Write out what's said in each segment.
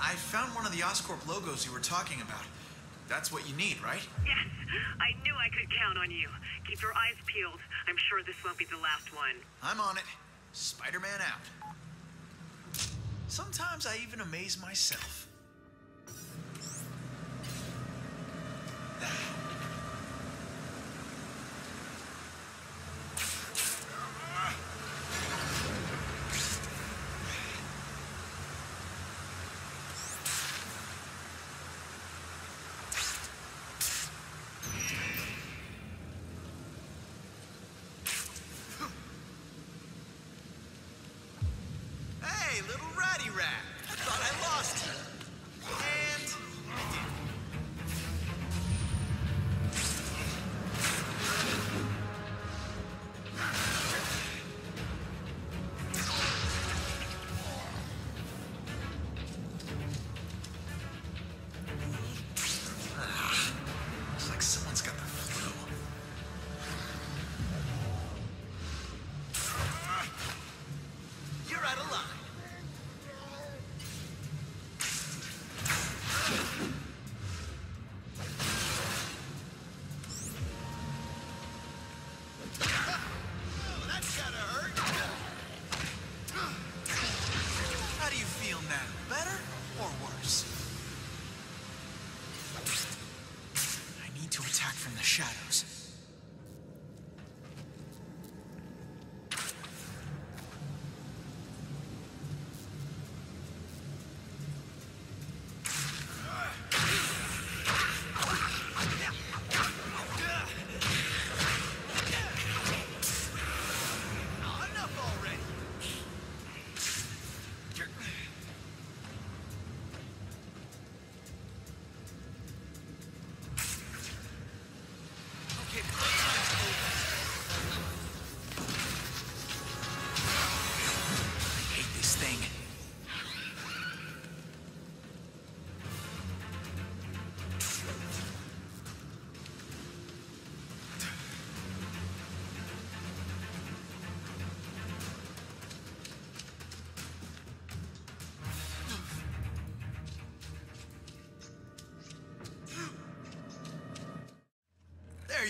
I found one of the Oscorp logos you were talking about. That's what you need, right? Yes, I knew I could count on you. Keep your eyes peeled. I'm sure this won't be the last one. I'm on it. Spider-Man out. Sometimes I even amaze myself. Little ratty rat. Attack from the shadows. Okay,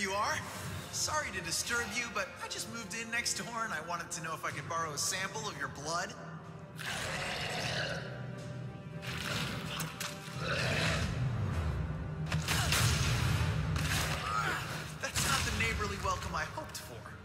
you are. Sorry to disturb you, but I just moved in next door and I wanted to know if I could borrow a sample of your blood. That's not the neighborly welcome I hoped for.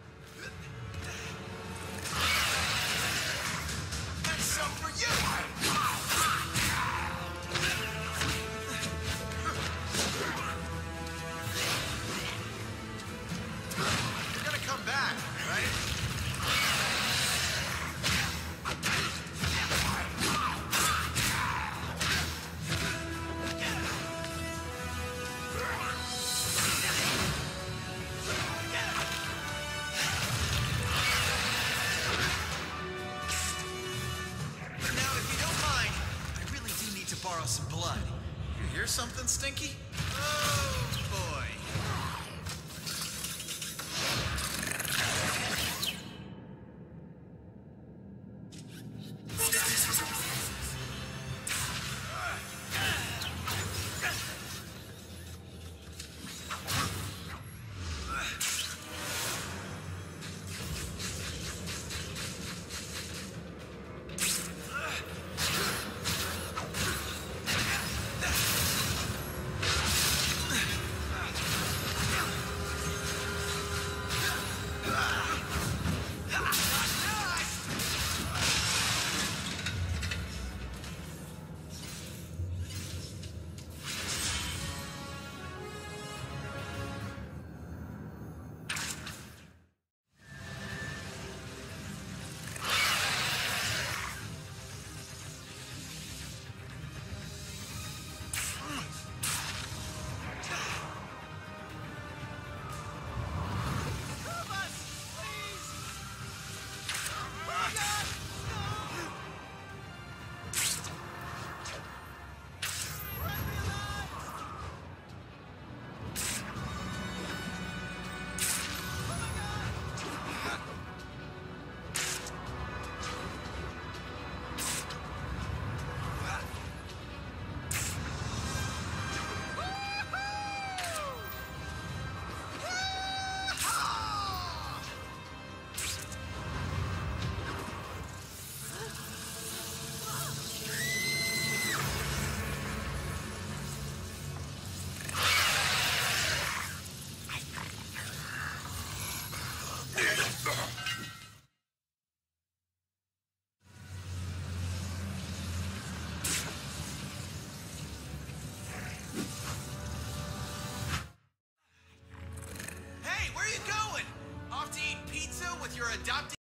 Some blood. You hear something, Stinky? Uh,